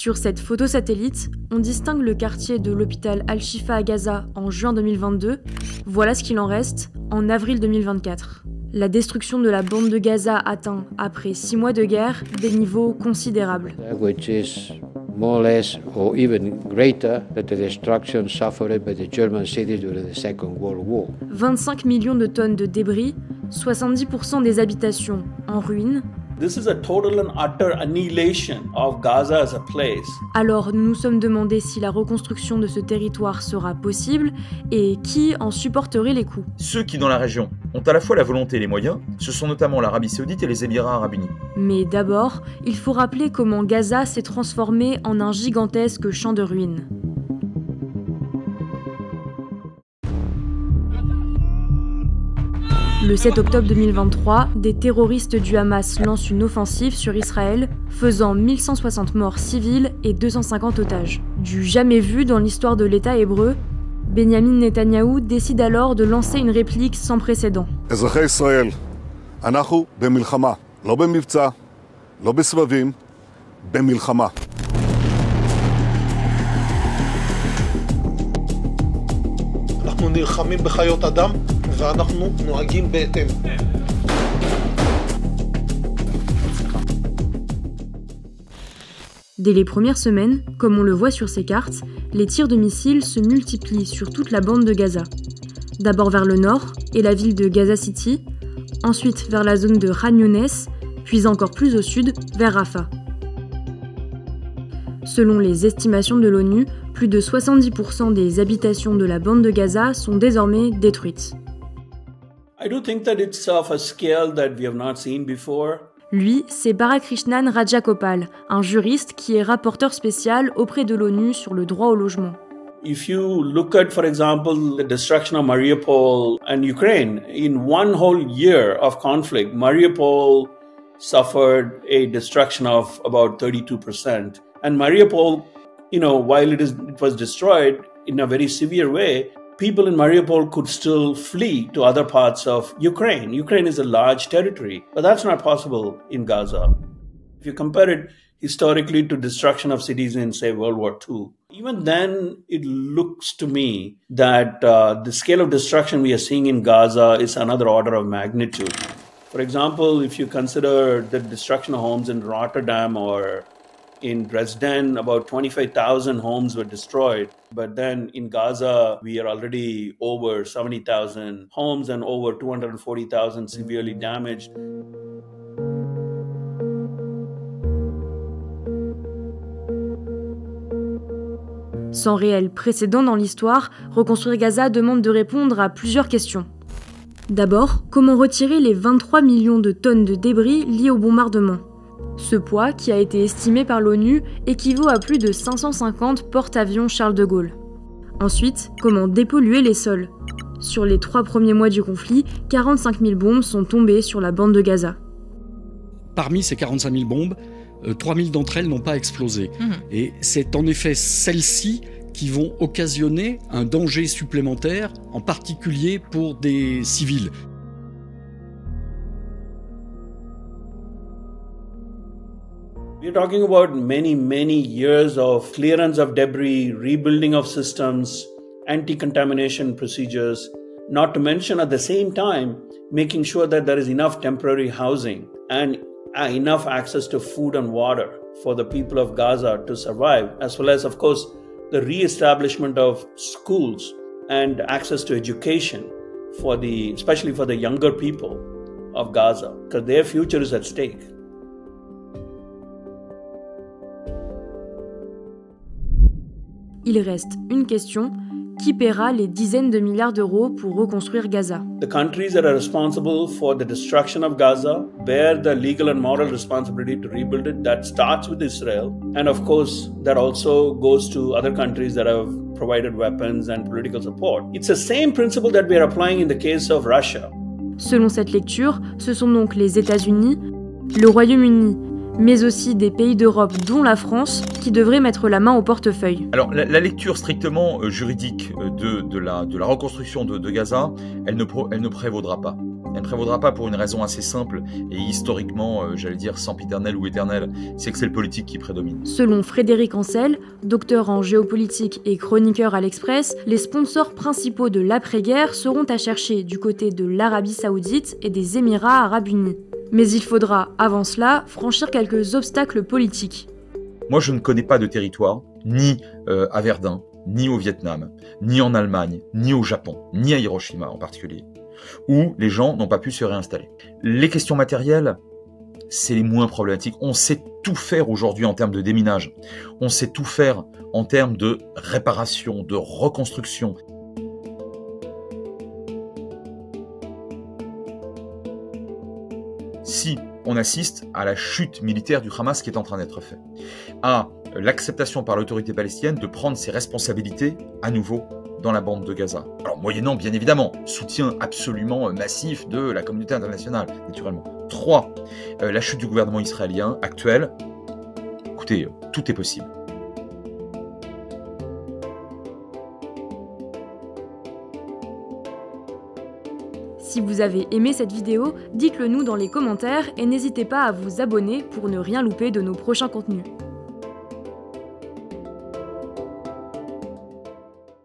Sur cette photo satellite, on distingue le quartier de l'hôpital Al-Shifa à Gaza en juin 2022. Voilà ce qu'il en reste en avril 2024. La destruction de la bande de Gaza atteint, après six mois de guerre, des niveaux considérables. 25 millions de tonnes de débris, 70% des habitations en ruine, alors nous nous sommes demandé si la reconstruction de ce territoire sera possible et qui en supporterait les coûts. Ceux qui dans la région ont à la fois la volonté et les moyens, ce sont notamment l'Arabie saoudite et les Émirats arabes unis. Mais d'abord, il faut rappeler comment Gaza s'est transformé en un gigantesque champ de ruines. Le 7 octobre 2023, des terroristes du Hamas lancent une offensive sur Israël, faisant 1160 morts civils et 250 otages. Du jamais vu dans l'histoire de l'État hébreu, Benjamin Netanyahou décide alors de lancer une réplique sans précédent. Dès les premières semaines, comme on le voit sur ces cartes, les tirs de missiles se multiplient sur toute la bande de Gaza. D'abord vers le nord et la ville de Gaza City, ensuite vers la zone de Khan puis encore plus au sud vers Rafah. Selon les estimations de l'ONU, plus de 70% des habitations de la bande de Gaza sont désormais détruites. Lui, c'est Barakrishnan Rajagopal, un juriste qui est rapporteur spécial auprès de l'ONU sur le droit au logement. If you look at, for example, the destruction of Mariupol and Ukraine, in one whole year of conflict, Mariupol suffered a destruction of about 32%. And Mariupol, you know, while it, is, it was destroyed in a very severe way, people in Mariupol could still flee to other parts of Ukraine. Ukraine is a large territory, but that's not possible in Gaza. If you compare it historically to destruction of cities in, say, World War II, even then it looks to me that uh, the scale of destruction we are seeing in Gaza is another order of magnitude. For example, if you consider the destruction of homes in Rotterdam or in Dresden, about 25,000 homes were destroyed. But then in Gaza, we are already over 70,000 homes and over 240,000 severely damaged. Sans réel précédent dans l'histoire, reconstruire Gaza demande de répondre à plusieurs questions. D'abord, comment retirer les 23 millions de tonnes de débris liés au bombardement? Ce poids, qui a été estimé par l'ONU, équivaut à plus de 550 porte-avions Charles de Gaulle. Ensuite, comment dépolluer les sols? Sur les trois premiers mois du conflit, 45 000 bombes sont tombées sur la bande de Gaza. Parmi ces 45 000 bombes, 3 euh, 000 d'entre elles n'ont pas explosé. Mmh. Et c'est en effet celles-ci qui vont occasionner un danger supplémentaire, en particulier pour des civils. We're talking about many, many years of clearance of debris, rebuilding of systems, anti contamination procedures, not to mention at the same time making sure that there is enough temporary housing and uh, enough access to food and water for the people of Gaza to survive, as well as, of course, the re establishment of schools and access to education for the, especially for the younger people of Gaza, because their future is at stake. Il reste une question qui paiera les dizaines de milliards d'euros pour reconstruire Gaza? The countries that are responsible for the destruction of Gaza bear the legal and moral responsibility to rebuild it. That starts with Israel. And of course, that also goes to other countries that have provided weapons and political support. It's the same principle that we are applying in the case of Russia. Selon cette lecture, ce sont donc les États-Unis, le Royaume-Uni mais aussi des pays d'Europe, dont la France, qui devraient mettre la main au portefeuille. Alors, la, lecture strictement euh, juridique euh, de, de, la, de la reconstruction de, Gaza, elle ne, elle ne prévaudra pas. Elle ne prévaudra pas pour une raison assez simple et historiquement, euh, j'allais dire, sempiternelle ou éternelle, c'est que c'est le politique qui prédomine. Selon Frédéric Ancel, docteur en géopolitique et chroniqueur à l'Express, les sponsors principaux de l'après-guerre seront à chercher du côté de l'Arabie saoudite et des Émirats arabes unis. Mais il faudra, avant cela, franchir quelques obstacles politiques. Moi, je ne connais pas de territoire, ni euh, à Verdun, ni au Vietnam, ni en Allemagne, ni au Japon, ni à Hiroshima en particulier, où les gens n'ont pas pu se réinstaller. Les questions matérielles, c'est les moins problématiques. On sait tout faire aujourd'hui en termes de déminage. On sait tout faire en termes de réparation, de reconstruction. On assiste à la chute militaire du Hamas qui est en train d'être faite, à l'acceptation par l'autorité palestinienne de prendre ses responsabilités à nouveau dans la bande de Gaza. Alors moyennant bien évidemment soutien absolument massif de la communauté internationale, naturellement. 3. Euh, la chute du gouvernement israélien actuel. Écoutez, tout est possible. Si vous avez aimé cette vidéo, dites-le nous dans les commentaires et n'hésitez pas à vous abonner pour ne rien louper de nos prochains contenus.